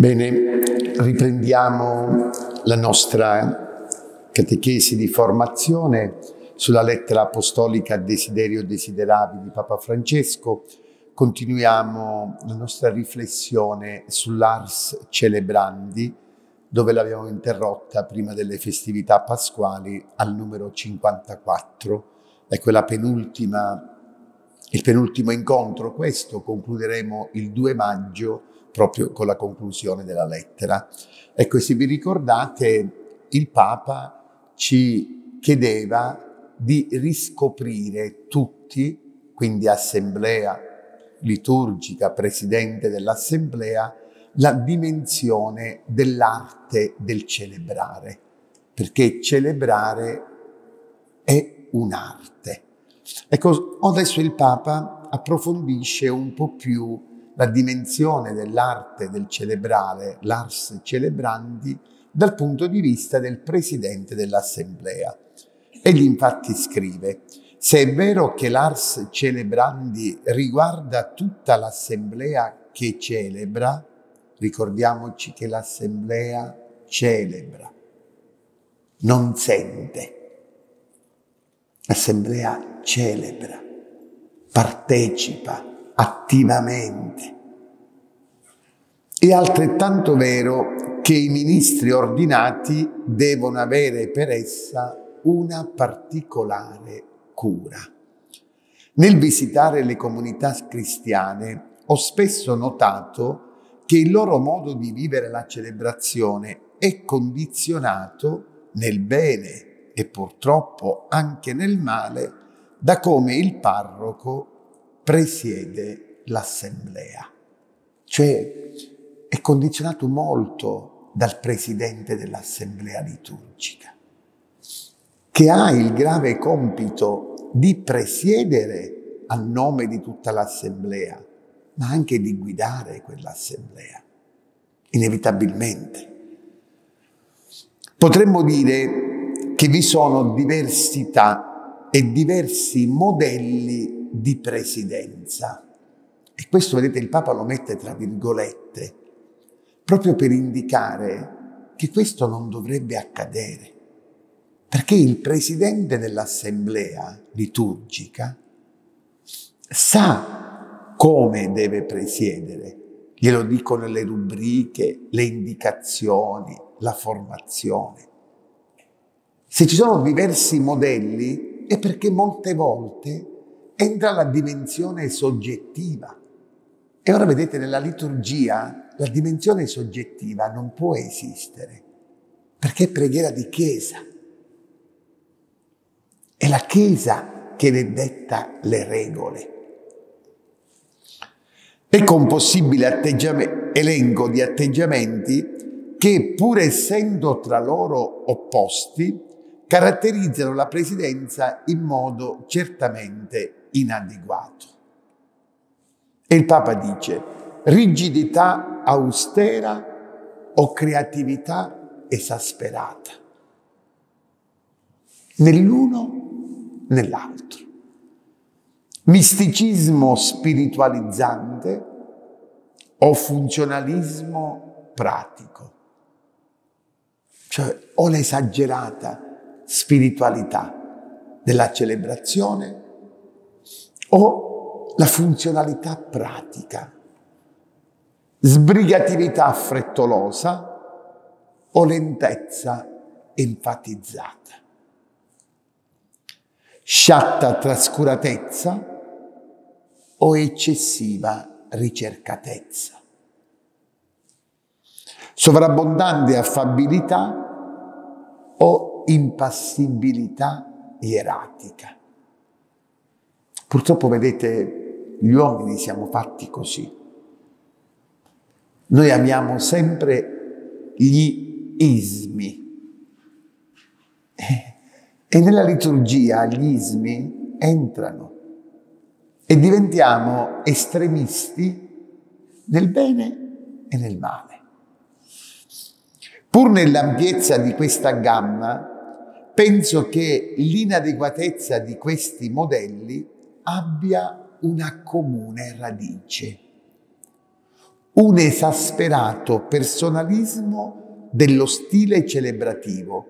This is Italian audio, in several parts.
Bene, riprendiamo la nostra catechesi di formazione sulla lettera apostolica Desiderio Desideravi di Papa Francesco. Continuiamo la nostra riflessione sull'Ars Celebrandi, dove l'abbiamo interrotta prima delle festività pasquali al numero 54. È quella penultima, il penultimo incontro. Questo concluderemo il 2 maggio proprio con la conclusione della lettera. Ecco, se vi ricordate, il Papa ci chiedeva di riscoprire tutti, quindi assemblea liturgica, presidente dell'assemblea, la dimensione dell'arte del celebrare, perché celebrare è un'arte. Ecco, adesso il Papa approfondisce un po' più la dimensione dell'arte del celebrare, l'ars celebrandi, dal punto di vista del presidente dell'assemblea. Egli infatti scrive, se è vero che l'ars celebrandi riguarda tutta l'assemblea che celebra, ricordiamoci che l'assemblea celebra, non sente. L'assemblea celebra, partecipa, attivamente. È altrettanto vero che i ministri ordinati devono avere per essa una particolare cura. Nel visitare le comunità cristiane ho spesso notato che il loro modo di vivere la celebrazione è condizionato nel bene e purtroppo anche nel male da come il parroco presiede l'assemblea. Cioè è condizionato molto dal presidente dell'assemblea liturgica, che ha il grave compito di presiedere a nome di tutta l'assemblea, ma anche di guidare quell'assemblea, inevitabilmente. Potremmo dire che vi sono diversità e diversi modelli di presidenza. E questo, vedete, il Papa lo mette tra virgolette, proprio per indicare che questo non dovrebbe accadere, perché il presidente dell'assemblea liturgica sa come deve presiedere, glielo dicono le rubriche, le indicazioni, la formazione. Se ci sono diversi modelli è perché molte volte entra la dimensione soggettiva. E ora vedete, nella liturgia la dimensione soggettiva non può esistere, perché è preghiera di Chiesa. È la Chiesa che ne detta le regole. Ecco un possibile elenco di atteggiamenti che, pur essendo tra loro opposti, caratterizzano la presidenza in modo certamente inadeguato. E il Papa dice rigidità austera o creatività esasperata, nell'uno nell'altro. Misticismo spiritualizzante o funzionalismo pratico, cioè o l'esagerata spiritualità della celebrazione o la funzionalità pratica, sbrigatività frettolosa o lentezza enfatizzata, sciatta trascuratezza o eccessiva ricercatezza, sovrabbondante affabilità o impassibilità ieratica. Purtroppo, vedete, gli uomini siamo fatti così. Noi amiamo sempre gli ismi. E nella liturgia gli ismi entrano e diventiamo estremisti nel bene e nel male. Pur nell'ampiezza di questa gamma, penso che l'inadeguatezza di questi modelli abbia una comune radice. un esasperato personalismo dello stile celebrativo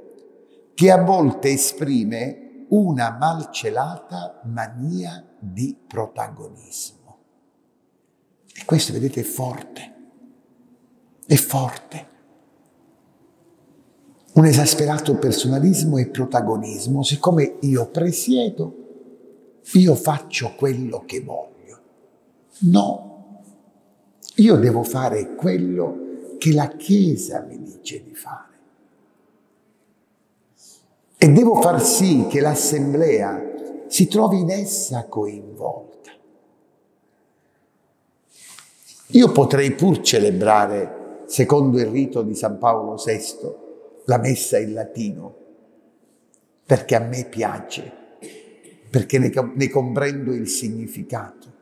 che a volte esprime una malcelata mania di protagonismo. E questo, vedete, è forte, è forte. Un esasperato personalismo e protagonismo, siccome io presiedo, io faccio quello che voglio. No, io devo fare quello che la Chiesa mi dice di fare. E devo far sì che l'assemblea si trovi in essa coinvolta. Io potrei pur celebrare, secondo il rito di San Paolo VI, la messa in latino, perché a me piace, perché ne, ne comprendo il significato.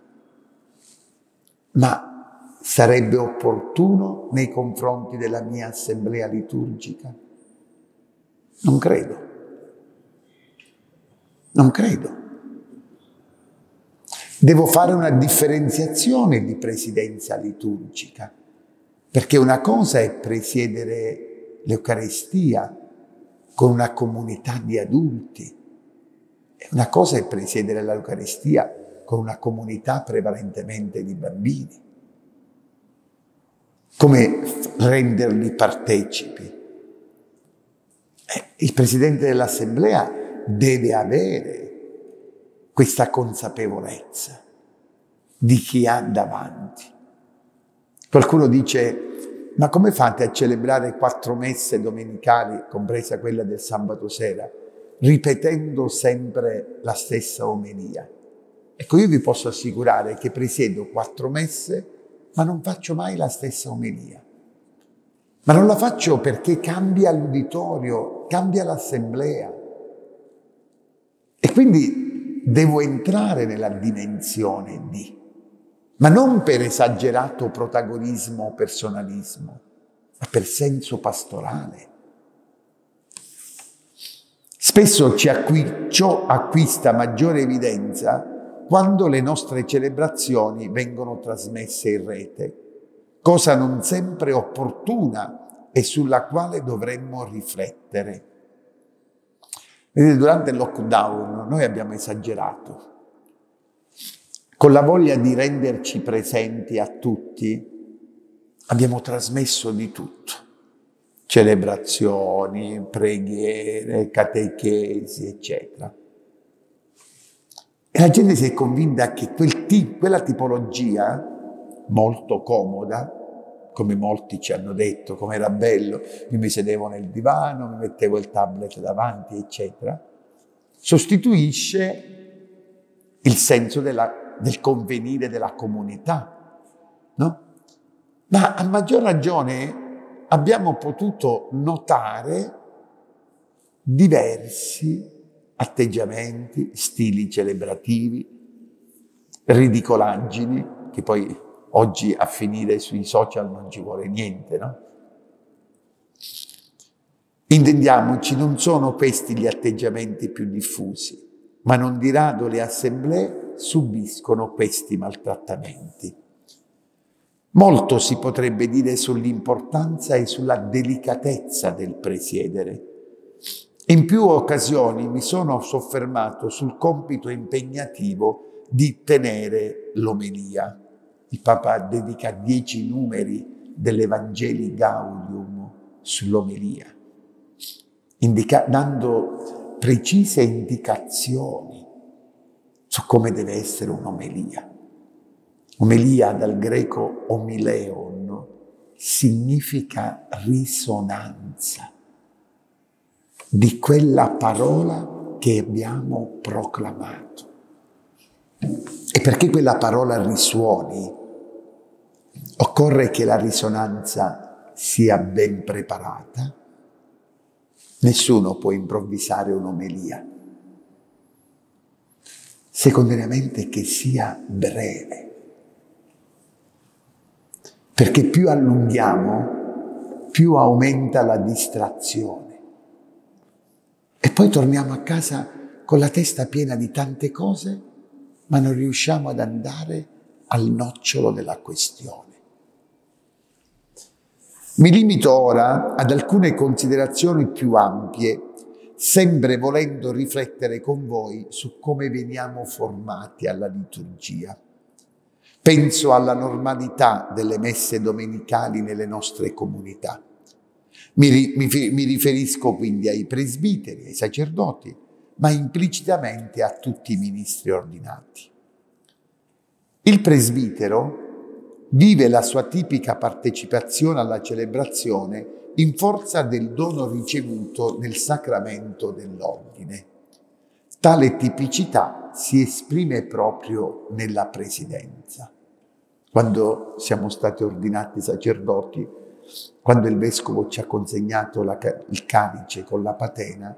Ma sarebbe opportuno nei confronti della mia assemblea liturgica? Non credo. Non credo. Devo fare una differenziazione di presidenza liturgica, perché una cosa è presiedere l'Eucarestia con una comunità di adulti, una cosa è presiedere l'Eucarestia con una comunità prevalentemente di bambini. Come renderli partecipi? Eh, il Presidente dell'Assemblea deve avere questa consapevolezza di chi ha davanti. Qualcuno dice, ma come fate a celebrare quattro messe domenicali, compresa quella del sabato sera, ripetendo sempre la stessa omelia? Ecco, io vi posso assicurare che presiedo quattro messe, ma non faccio mai la stessa omelia. Ma non la faccio perché cambia l'uditorio, cambia l'assemblea. E quindi devo entrare nella dimensione di, ma non per esagerato protagonismo o personalismo, ma per senso pastorale. Spesso ciò acquista maggiore evidenza quando le nostre celebrazioni vengono trasmesse in rete, cosa non sempre opportuna e sulla quale dovremmo riflettere. Vedete, durante il lockdown noi abbiamo esagerato. Con la voglia di renderci presenti a tutti, abbiamo trasmesso di tutto. Celebrazioni, preghiere, catechesi, eccetera. E la gente si è convinta che quel t- quella tipologia, molto comoda, come molti ci hanno detto, come era bello, io mi sedevo nel divano, mi mettevo il tablet davanti, eccetera, sostituisce il senso della, del convenire della comunità, no? Ma a maggior ragione abbiamo potuto notare diversi atteggiamenti, stili celebrativi, ridicolaggini, che poi Oggi a finire sui social non ci vuole niente, no? Intendiamoci, non sono questi gli atteggiamenti più diffusi, ma non di rado le assemblee subiscono questi maltrattamenti. Molto si potrebbe dire sull'importanza e sulla delicatezza del presiedere. In più occasioni mi sono soffermato sul compito impegnativo di tenere l'omelia. Il Papa dedica dieci numeri dell'Evangeli Gaudium sull'omelia, dando precise indicazioni su come deve essere un'omelia. Omelia dal greco omileon significa risonanza di quella parola che abbiamo proclamato. E perché quella parola risuoni, occorre che la risonanza sia ben preparata. Nessuno può improvvisare un'omelia. Secondariamente che sia breve. Perché più allunghiamo, più aumenta la distrazione. E poi torniamo a casa con la testa piena di tante cose ma non riusciamo ad andare al nocciolo della questione. Mi limito ora ad alcune considerazioni più ampie, sempre volendo riflettere con voi su come veniamo formati alla liturgia. Penso alla normalità delle messe domenicali nelle nostre comunità. Mi, mi, mi riferisco quindi ai presbiteri, ai sacerdoti, ma implicitamente a tutti i ministri ordinati. Il presbitero vive la sua tipica partecipazione alla celebrazione in forza del dono ricevuto nel sacramento dell'ordine. Tale tipicità si esprime proprio nella presidenza. Quando siamo stati ordinati sacerdoti, quando il vescovo ci ha consegnato la, il calice con la patena,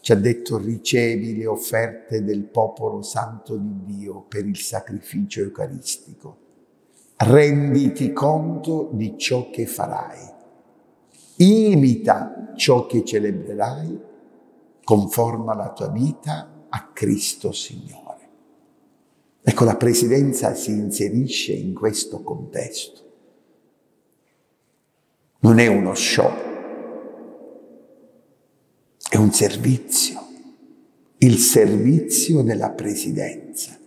ci ha detto ricevi le offerte del popolo santo di Dio per il sacrificio eucaristico. Renditi conto di ciò che farai. Imita ciò che celebrerai, conforma la tua vita a Cristo Signore. Ecco, la presidenza si inserisce in questo contesto. Non è uno show, è un servizio, il servizio della presidenza.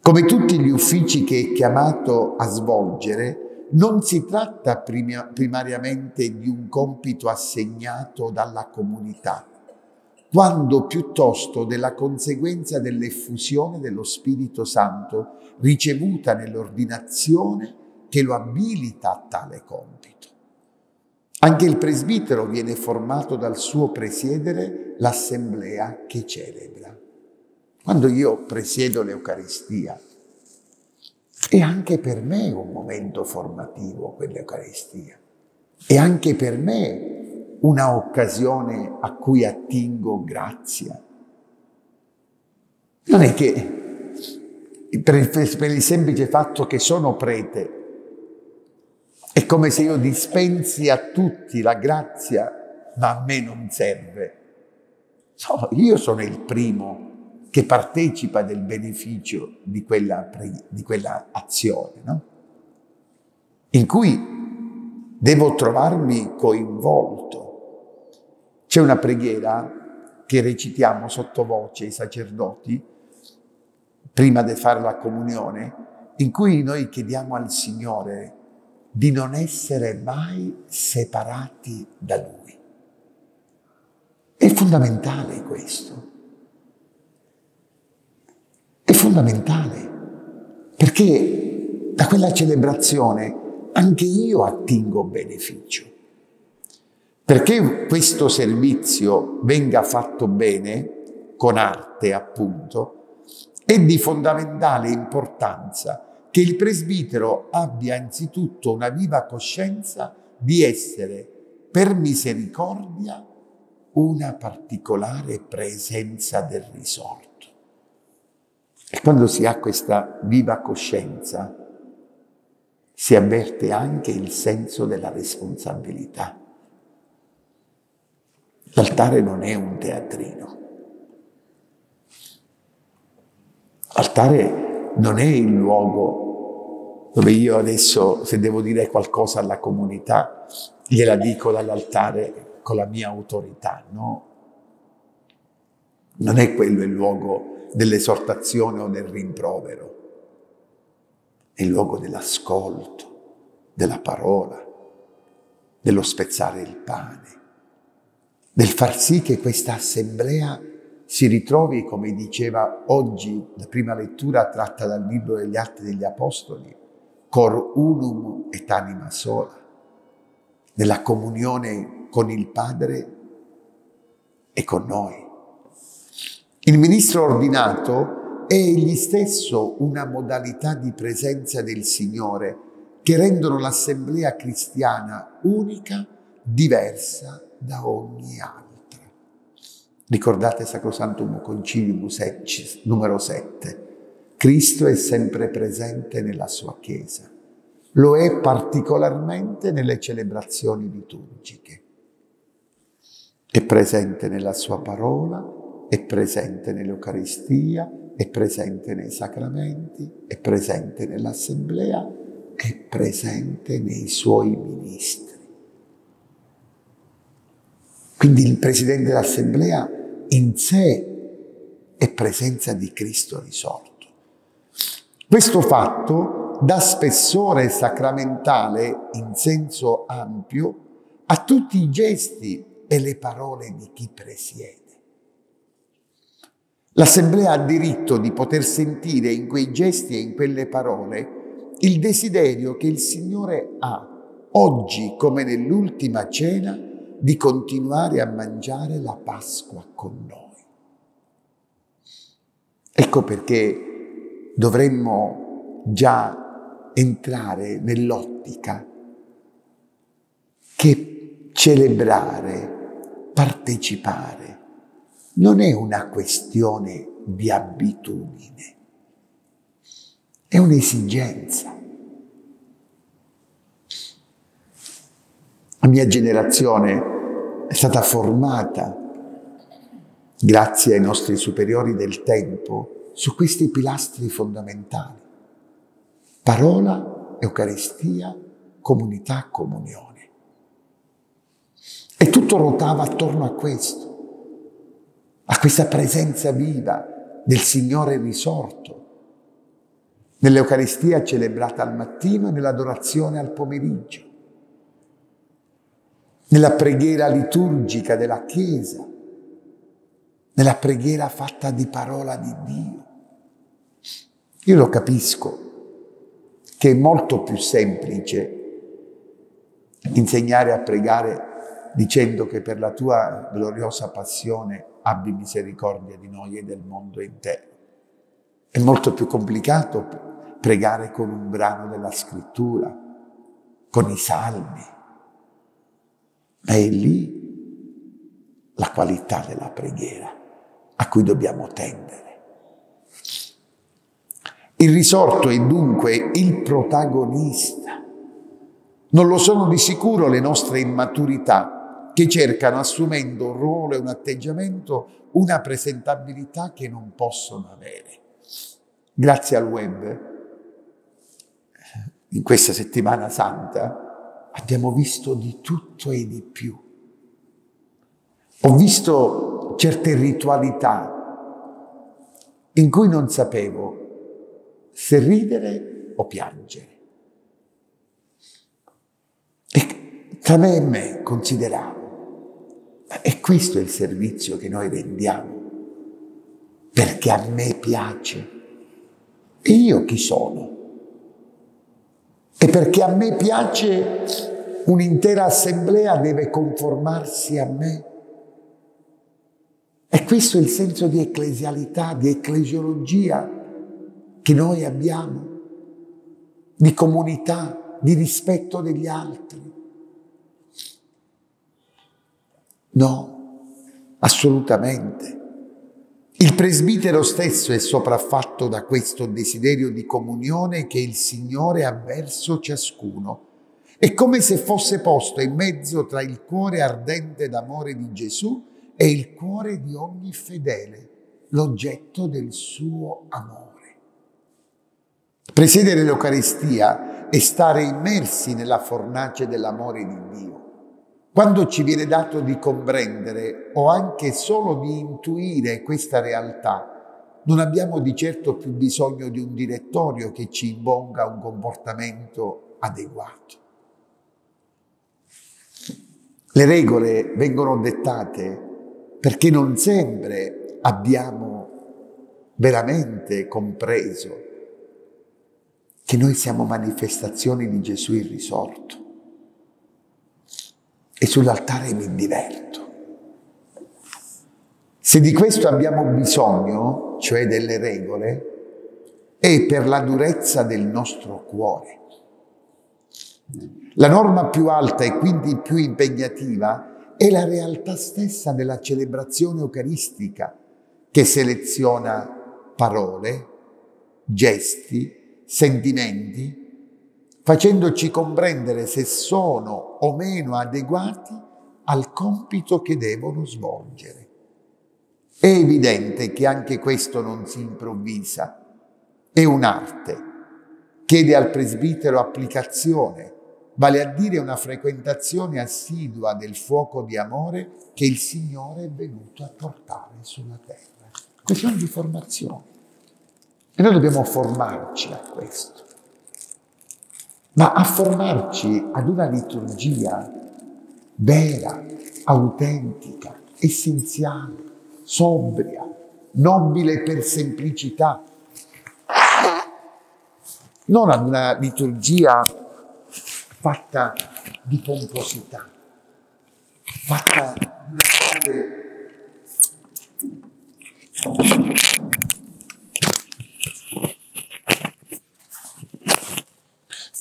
Come tutti gli uffici che è chiamato a svolgere, non si tratta primariamente di un compito assegnato dalla comunità, quando piuttosto della conseguenza dell'effusione dello Spirito Santo ricevuta nell'ordinazione che lo abilita a tale compito. Anche il presbitero viene formato dal suo presiedere l'assemblea che celebra. Quando io presiedo l'Eucaristia, è anche per me un momento formativo quell'Eucaristia. È anche per me una occasione a cui attingo grazia. Non è che per il semplice fatto che sono prete è come se io dispensi a tutti la grazia, ma a me non serve. So, io sono il primo che partecipa del beneficio di quella, di quella azione, no? in cui devo trovarmi coinvolto. C'è una preghiera che recitiamo sottovoce i sacerdoti prima di fare la comunione, in cui noi chiediamo al Signore di non essere mai separati da Lui. È fondamentale questo. È fondamentale perché da quella celebrazione anche io attingo beneficio. Perché questo servizio venga fatto bene, con arte appunto, è di fondamentale importanza che il presbitero abbia anzitutto una viva coscienza di essere per misericordia una particolare presenza del risorto. E quando si ha questa viva coscienza, si avverte anche il senso della responsabilità. L'altare non è un teatrino. L'altare non è il luogo dove io adesso, se devo dire qualcosa alla comunità, gliela dico dall'altare con la mia autorità, no? Non è quello il luogo dell'esortazione o del rimprovero, è il luogo dell'ascolto, della parola, dello spezzare il pane, del far sì che questa assemblea si ritrovi, come diceva oggi la prima lettura tratta dal libro degli Atti degli Apostoli, cor unum et anima sola, nella comunione con il Padre e con noi. Il ministro ordinato è egli stesso una modalità di presenza del Signore che rendono l'assemblea cristiana unica, diversa da ogni altra. Ricordate Sacrosantum Concilium numero 7. Cristo è sempre presente nella sua Chiesa. Lo è particolarmente nelle celebrazioni liturgiche. È presente nella sua parola, è presente nell'Eucaristia, è presente nei sacramenti, è presente nell'assemblea, è presente nei suoi ministri. Quindi il Presidente dell'Assemblea in sé è presenza di Cristo risorto. Questo fatto dà spessore sacramentale in senso ampio a tutti i gesti e le parole di chi presiede. L'Assemblea ha diritto di poter sentire in quei gesti e in quelle parole il desiderio che il Signore ha, oggi come nell'ultima cena, di continuare a mangiare la Pasqua con noi. Ecco perché dovremmo già entrare nell'ottica che celebrare, partecipare, non è una questione di abitudine, è un'esigenza. La mia generazione è stata formata, grazie ai nostri superiori del tempo, su questi pilastri fondamentali. Parola, Eucaristia, comunità, comunione. E tutto ruotava attorno a questo a questa presenza viva del Signore risorto, nell'Eucaristia celebrata al mattino e nell'adorazione al pomeriggio, nella preghiera liturgica della Chiesa, nella preghiera fatta di parola di Dio. Io lo capisco che è molto più semplice insegnare a pregare dicendo che per la tua gloriosa passione abbi misericordia di noi e del mondo intero. È molto più complicato pregare con un brano della scrittura, con i salmi, ma è lì la qualità della preghiera a cui dobbiamo tendere. Il risorto è dunque il protagonista. Non lo sono di sicuro le nostre immaturità, che cercano, assumendo un ruolo e un atteggiamento, una presentabilità che non possono avere. Grazie al web, in questa settimana santa, abbiamo visto di tutto e di più. Ho visto certe ritualità in cui non sapevo se ridere o piangere. E tra me e me consideravo e questo è il servizio che noi rendiamo, perché a me piace. E io chi sono? E perché a me piace un'intera assemblea deve conformarsi a me. E questo è il senso di ecclesialità, di ecclesiologia che noi abbiamo, di comunità, di rispetto degli altri. No, assolutamente. Il presbitero stesso è sopraffatto da questo desiderio di comunione che il Signore ha verso ciascuno. È come se fosse posto in mezzo tra il cuore ardente d'amore di Gesù e il cuore di ogni fedele, l'oggetto del suo amore. Presiedere l'Eucaristia è stare immersi nella fornace dell'amore di Dio quando ci viene dato di comprendere o anche solo di intuire questa realtà, non abbiamo di certo più bisogno di un direttorio che ci imponga un comportamento adeguato. Le regole vengono dettate perché non sempre abbiamo veramente compreso che noi siamo manifestazioni di Gesù il risorto e sull'altare mi diverto. Se di questo abbiamo bisogno, cioè delle regole, è per la durezza del nostro cuore. La norma più alta e quindi più impegnativa è la realtà stessa della celebrazione eucaristica che seleziona parole, gesti, sentimenti facendoci comprendere se sono o meno adeguati al compito che devono svolgere. È evidente che anche questo non si improvvisa, è un'arte, chiede al presbitero applicazione, vale a dire una frequentazione assidua del fuoco di amore che il Signore è venuto a portare sulla terra. Questione di formazione. E noi dobbiamo formarci a questo. Ma a formarci ad una liturgia vera, autentica, essenziale, sobria, nobile per semplicità, non ad una liturgia fatta di pomposità, fatta di una grande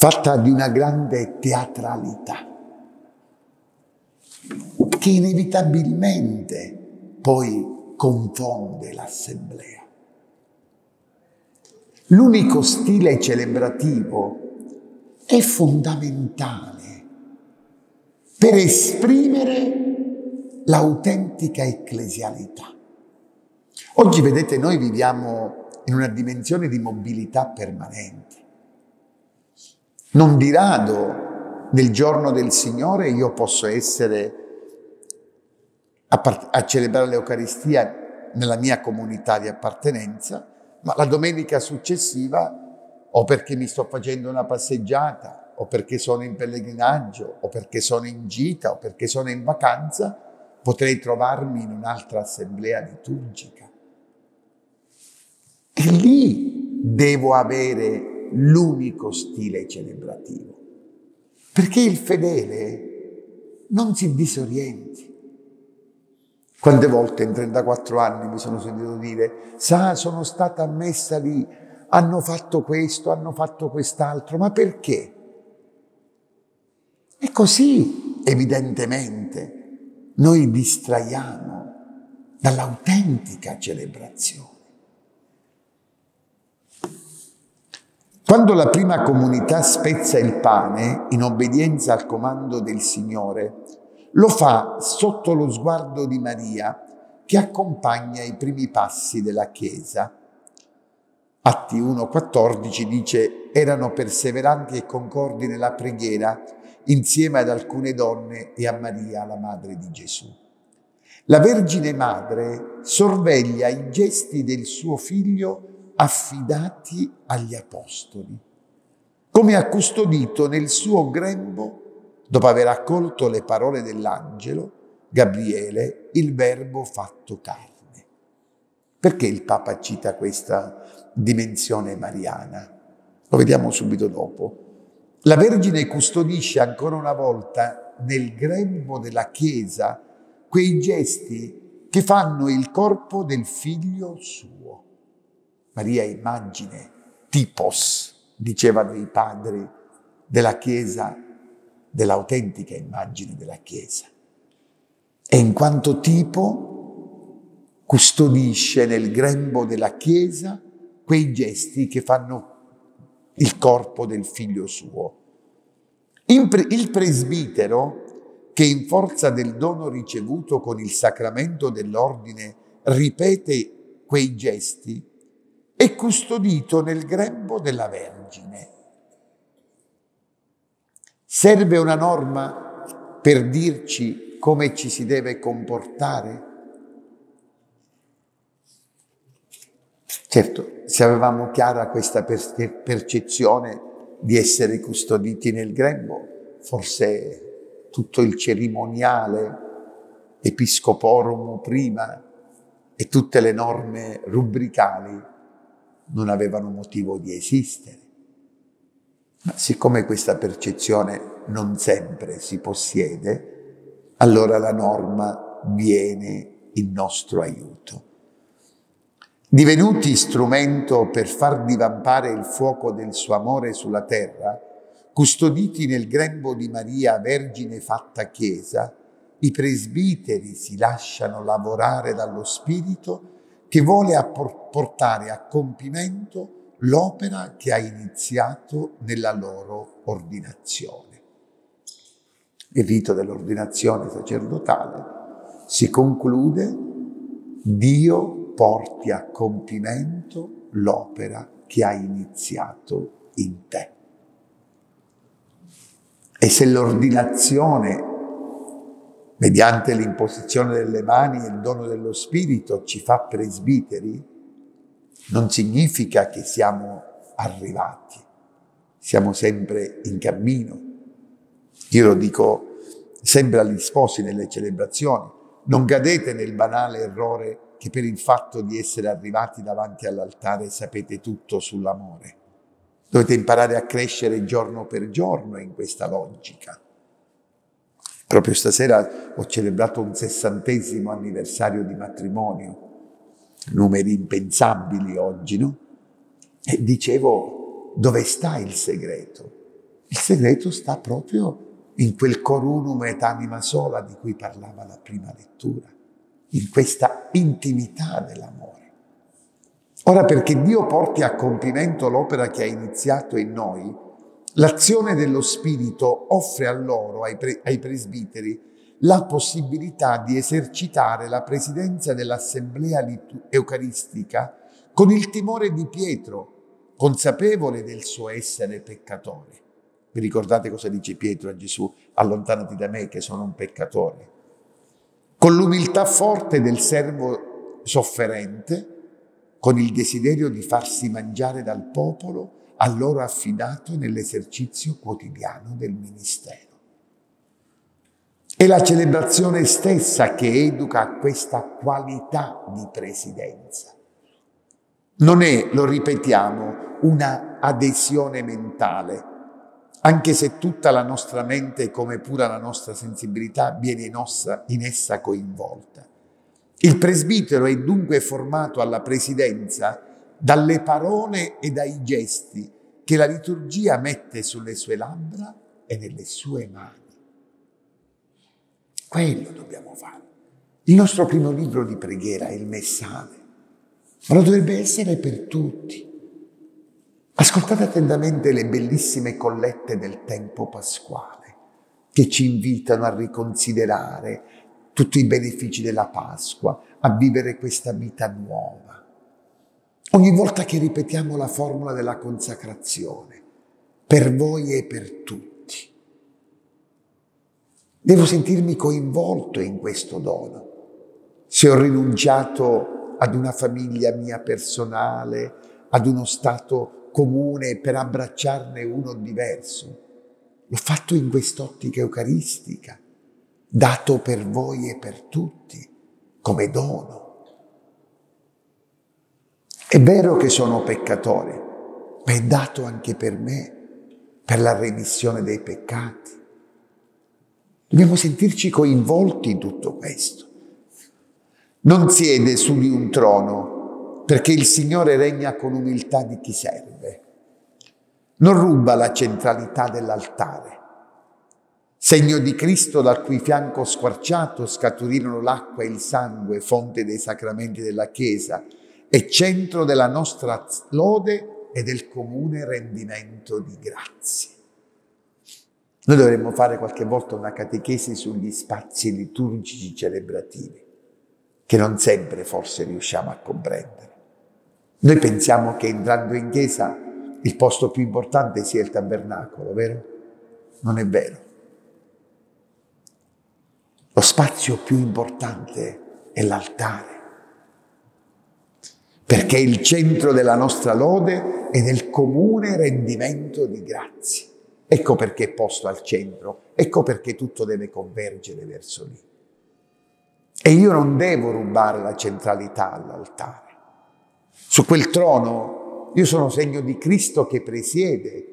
fatta di una grande teatralità che inevitabilmente poi confonde l'assemblea. L'unico stile celebrativo è fondamentale per esprimere l'autentica ecclesialità. Oggi, vedete, noi viviamo in una dimensione di mobilità permanente. Non di rado nel giorno del Signore io posso essere a, part- a celebrare l'Eucaristia nella mia comunità di appartenenza, ma la domenica successiva o perché mi sto facendo una passeggiata, o perché sono in pellegrinaggio, o perché sono in gita, o perché sono in vacanza, potrei trovarmi in un'altra assemblea liturgica. E lì devo avere l'unico stile celebrativo, perché il fedele non si disorienti. Quante volte in 34 anni mi sono sentito dire, sa, sono stata ammessa lì, hanno fatto questo, hanno fatto quest'altro, ma perché? E così, evidentemente, noi distraiamo dall'autentica celebrazione. Quando la prima comunità spezza il pane in obbedienza al comando del Signore, lo fa sotto lo sguardo di Maria che accompagna i primi passi della Chiesa. Atti 1.14 dice erano perseveranti e concordi nella preghiera insieme ad alcune donne e a Maria, la madre di Gesù. La Vergine Madre sorveglia i gesti del suo figlio affidati agli apostoli, come ha custodito nel suo grembo dopo aver accolto le parole dell'angelo, Gabriele, il verbo fatto carne. Perché il Papa cita questa dimensione mariana? Lo vediamo subito dopo. La Vergine custodisce ancora una volta nel grembo della Chiesa quei gesti che fanno il corpo del figlio suo. Maria immagine, tipos, dicevano i padri della Chiesa dell'autentica immagine della Chiesa. E in quanto tipo custodisce nel grembo della Chiesa quei gesti che fanno il corpo del figlio suo. Il presbitero, che in forza del dono ricevuto con il sacramento dell'ordine ripete quei gesti, è custodito nel grembo della Vergine Serve una norma per dirci come ci si deve comportare? Certo, se avevamo chiara questa percezione di essere custoditi nel grembo, forse tutto il cerimoniale episcoporum prima e tutte le norme rubricali non avevano motivo di esistere. Ma siccome questa percezione non sempre si possiede, allora la norma viene in nostro aiuto. Divenuti strumento per far divampare il fuoco del suo amore sulla terra, custoditi nel grembo di Maria, Vergine fatta Chiesa, i presbiteri si lasciano lavorare dallo Spirito che vuole portare a compimento l'opera che ha iniziato nella loro ordinazione. Il rito dell'ordinazione sacerdotale si conclude Dio porti a compimento l'opera che ha iniziato in te. E se l'ordinazione, mediante l'imposizione delle mani e il dono dello Spirito, ci fa presbiteri, non significa che siamo arrivati, siamo sempre in cammino. Io lo dico sempre agli sposi nelle celebrazioni, non cadete nel banale errore che per il fatto di essere arrivati davanti all'altare sapete tutto sull'amore. Dovete imparare a crescere giorno per giorno in questa logica. Proprio stasera ho celebrato un sessantesimo anniversario di matrimonio, numeri impensabili oggi, no? E dicevo, dove sta il segreto? Il segreto sta proprio in quel corunum et anima sola di cui parlava la prima lettura, in questa intimità dell'amore. Ora perché Dio porti a compimento l'opera che ha iniziato in noi, l'azione dello Spirito offre a loro, ai, pre- ai presbiteri, la possibilità di esercitare la presidenza dell'assemblea eucaristica con il timore di Pietro, consapevole del suo essere peccatore. Vi ricordate cosa dice Pietro a Gesù? Allontanati da me che sono un peccatore. Con l'umiltà forte del servo sofferente, con il desiderio di farsi mangiare dal popolo a loro affidato nell'esercizio quotidiano del ministero. È la celebrazione stessa che educa a questa qualità di presidenza. Non è, lo ripetiamo, una adesione mentale, anche se tutta la nostra mente, come pure la nostra sensibilità, viene in, ossa, in essa coinvolta. Il presbitero è dunque formato alla presidenza dalle parole e dai gesti che la liturgia mette sulle sue labbra e nelle sue mani. Quello dobbiamo fare. Il nostro primo libro di preghiera è il Messale, ma lo dovrebbe essere per tutti. Ascoltate attentamente le bellissime collette del tempo pasquale che ci invitano a riconsiderare tutti i benefici della Pasqua, a vivere questa vita nuova. Ogni volta che ripetiamo la formula della consacrazione, per voi e per tutti, devo sentirmi coinvolto in questo dono. Se ho rinunciato ad una famiglia mia personale, ad uno stato comune per abbracciarne uno diverso. L'ho fatto in quest'ottica eucaristica, dato per voi e per tutti, come dono. È vero che sono peccatore, ma è dato anche per me, per la remissione dei peccati. Dobbiamo sentirci coinvolti in tutto questo. Non siede su di un trono, perché il Signore regna con umiltà di chi serve. Non ruba la centralità dell'altare. Segno di Cristo dal cui fianco squarciato scaturirono l'acqua e il sangue, fonte dei sacramenti della Chiesa, e centro della nostra lode e del comune rendimento di grazie. Noi dovremmo fare qualche volta una catechesi sugli spazi liturgici celebrativi, che non sempre forse riusciamo a comprendere. Noi pensiamo che entrando in chiesa il posto più importante sia il tabernacolo, vero? Non è vero. Lo spazio più importante è l'altare, perché è il centro della nostra lode e del comune rendimento di grazie. Ecco perché è posto al centro, ecco perché tutto deve convergere verso lì. E io non devo rubare la centralità all'altare. Su quel trono io sono segno di Cristo che presiede.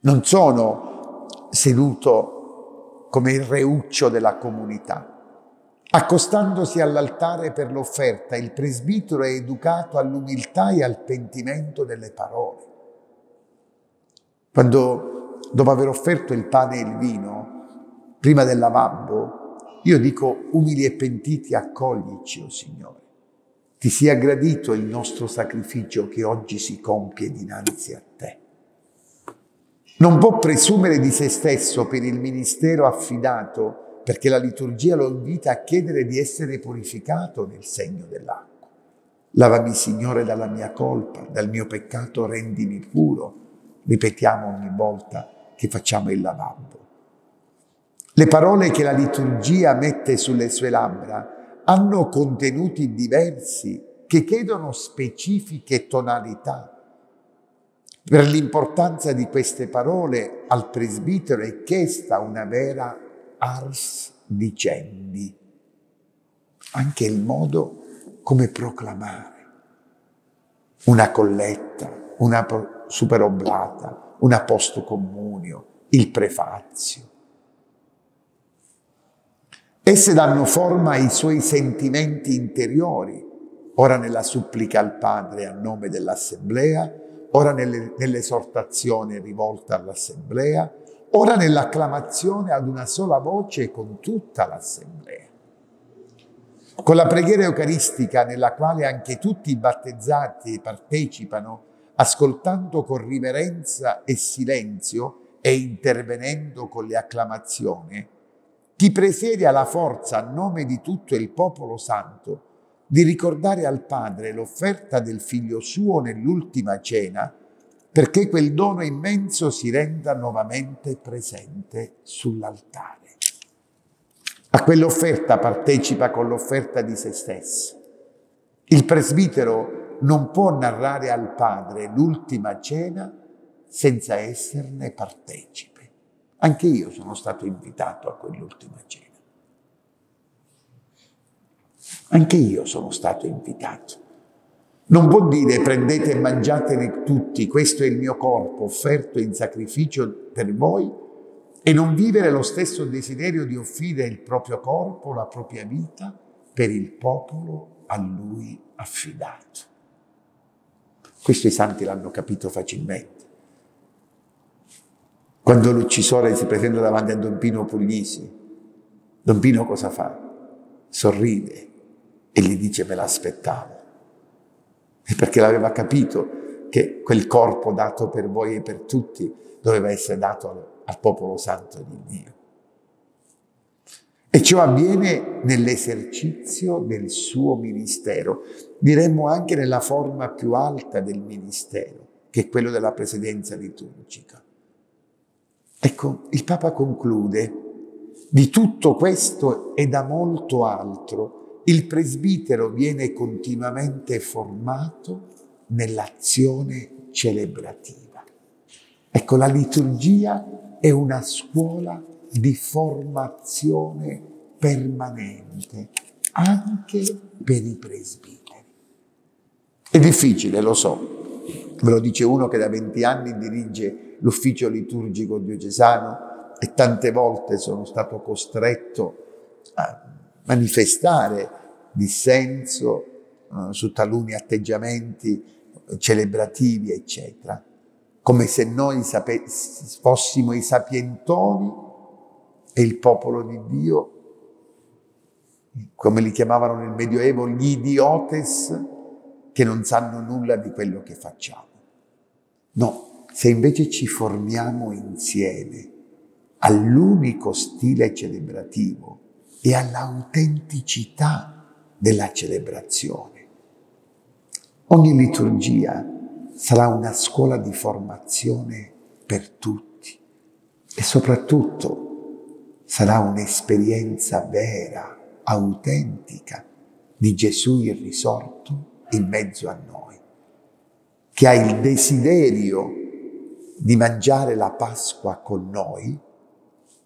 Non sono seduto come il reuccio della comunità. Accostandosi all'altare per l'offerta, il presbitero è educato all'umiltà e al pentimento delle parole. Quando, dopo aver offerto il pane e il vino, prima del lavabo, io dico umili e pentiti, accoglici, o oh Signore. Ti sia gradito il nostro sacrificio che oggi si compie dinanzi a te. Non può presumere di se stesso per il ministero affidato perché la liturgia lo invita a chiedere di essere purificato nel segno dell'acqua. Lavami, Signore, dalla mia colpa, dal mio peccato rendimi puro. Ripetiamo ogni volta che facciamo il lavabo. Le parole che la liturgia mette sulle sue labbra hanno contenuti diversi che chiedono specifiche tonalità. Per l'importanza di queste parole al presbitero è chiesta una vera ars dicendi, anche il modo come proclamare una colletta, una superoblata, una post comunio, il prefazio. Esse danno forma ai suoi sentimenti interiori, ora nella supplica al Padre a nome dell'Assemblea, ora nelle, nell'esortazione rivolta all'Assemblea, ora nell'acclamazione ad una sola voce con tutta l'Assemblea. Con la preghiera eucaristica nella quale anche tutti i battezzati partecipano, ascoltando con riverenza e silenzio e intervenendo con le acclamazioni, chi presiede ha la forza a nome di tutto il popolo santo di ricordare al Padre l'offerta del figlio suo nell'ultima cena perché quel dono immenso si renda nuovamente presente sull'altare. A quell'offerta partecipa con l'offerta di se stesso. Il presbitero non può narrare al Padre l'ultima cena senza esserne partecipe. Anche io sono stato invitato a quell'ultima cena. Anche io sono stato invitato. Non può dire prendete e mangiatene tutti, questo è il mio corpo offerto in sacrificio per voi e non vivere lo stesso desiderio di offrire il proprio corpo, la propria vita per il popolo a lui affidato. Questo i santi l'hanno capito facilmente. Quando l'uccisore si presenta davanti a Don Pino Puglisi, Don Pino cosa fa? Sorride e gli dice me l'aspettavo. E perché l'aveva capito che quel corpo dato per voi e per tutti doveva essere dato al, al popolo santo di Dio. E ciò avviene nell'esercizio del suo ministero, diremmo anche nella forma più alta del ministero, che è quello della presidenza liturgica. Ecco, il Papa conclude, di tutto questo e da molto altro, il presbitero viene continuamente formato nell'azione celebrativa. Ecco, la liturgia è una scuola di formazione permanente, anche per i presbiteri. È difficile, lo so, ve lo dice uno che da 20 anni dirige l'ufficio liturgico diocesano e tante volte sono stato costretto a manifestare dissenso uh, su taluni atteggiamenti celebrativi, eccetera, come se noi fossimo i sapientoni e il popolo di Dio, come li chiamavano nel Medioevo, gli idiotes che non sanno nulla di quello che facciamo. No, se invece ci formiamo insieme all'unico stile celebrativo e all'autenticità della celebrazione, ogni liturgia sarà una scuola di formazione per tutti e soprattutto sarà un'esperienza vera, autentica di Gesù il risorto in mezzo a noi, che ha il desiderio di mangiare la Pasqua con noi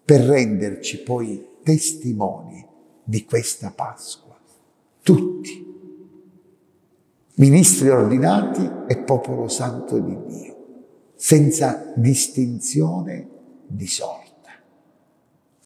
per renderci poi testimoni di questa Pasqua. Tutti, ministri ordinati e popolo santo di Dio, senza distinzione di sorte.